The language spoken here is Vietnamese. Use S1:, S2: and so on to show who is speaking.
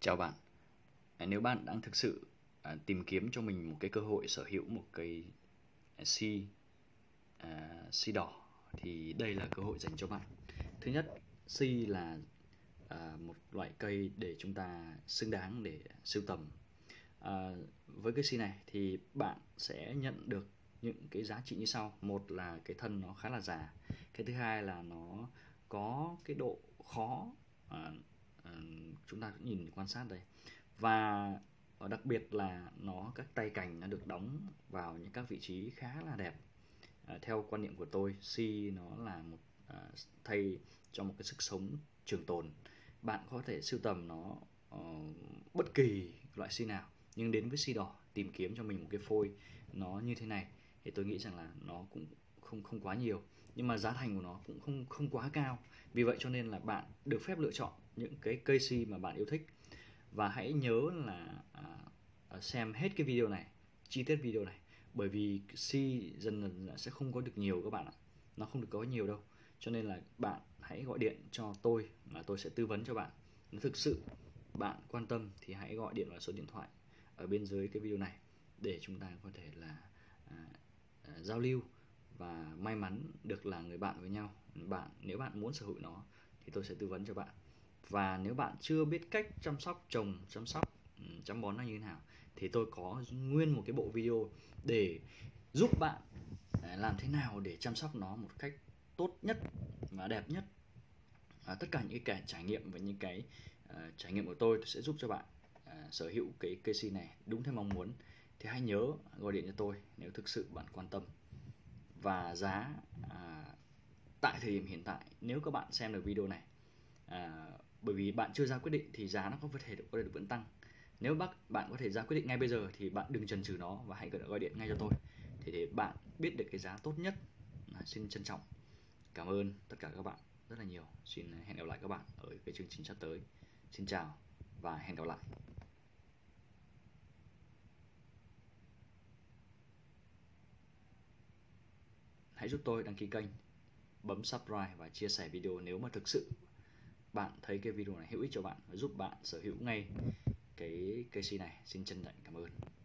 S1: Chào bạn. À, nếu bạn đang thực sự à, tìm kiếm cho mình một cái cơ hội sở hữu một cây à, si à, si đỏ thì đây là cơ hội dành cho bạn. Thứ nhất, si là à, một loại cây để chúng ta xứng đáng để sưu tầm. À, với cái si này thì bạn sẽ nhận được những cái giá trị như sau. Một là cái thân nó khá là già. Cái thứ hai là nó có cái độ khó à, Ờ, chúng ta cũng nhìn quan sát đây. Và ờ, đặc biệt là nó các tay cành nó được đóng vào những các vị trí khá là đẹp. À, theo quan niệm của tôi si nó là một à, thay cho một cái sức sống trường tồn. Bạn có thể sưu tầm nó uh, bất kỳ loại si nào nhưng đến với si đỏ tìm kiếm cho mình một cái phôi nó như thế này thì tôi nghĩ rằng là nó cũng không không quá nhiều nhưng mà giá thành của nó cũng không không quá cao. Vì vậy cho nên là bạn được phép lựa chọn những cái cây si mà bạn yêu thích. Và hãy nhớ là à, à, xem hết cái video này chi tiết video này. Bởi vì si dần dần sẽ không có được nhiều các bạn ạ. Nó không được có nhiều đâu. Cho nên là bạn hãy gọi điện cho tôi mà tôi sẽ tư vấn cho bạn. Nếu thực sự bạn quan tâm thì hãy gọi điện vào số điện thoại ở bên dưới cái video này để chúng ta có thể là à, à, giao lưu và may mắn được là người bạn với nhau. Bạn nếu bạn muốn sở hữu nó thì tôi sẽ tư vấn cho bạn. Và nếu bạn chưa biết cách chăm sóc trồng chăm sóc ừ, chăm bón nó như thế nào thì tôi có nguyên một cái bộ video để giúp bạn à, làm thế nào để chăm sóc nó một cách tốt nhất và đẹp nhất. À, tất cả những cái trải nghiệm và những cái uh, trải nghiệm của tôi, tôi sẽ giúp cho bạn uh, sở hữu cái cây si này đúng theo mong muốn. Thì hãy nhớ gọi điện cho tôi nếu thực sự bạn quan tâm và giá à, tại thời điểm hiện tại nếu các bạn xem được video này à, bởi vì bạn chưa ra quyết định thì giá nó có thể được có thể được vẫn tăng. Nếu bác bạn có thể ra quyết định ngay bây giờ thì bạn đừng chần chừ nó và hãy gọi điện ngay cho tôi. Thì để bạn biết được cái giá tốt nhất. À, xin trân trọng. Cảm ơn tất cả các bạn rất là nhiều. Xin hẹn gặp lại các bạn ở cái chương trình sắp tới. Xin chào và hẹn gặp lại. Hãy giúp tôi đăng ký kênh, bấm subscribe và chia sẻ video nếu mà thực sự bạn thấy cái video này hữu ích cho bạn và giúp bạn sở hữu ngay cái cây si này. Xin chân thành cảm ơn.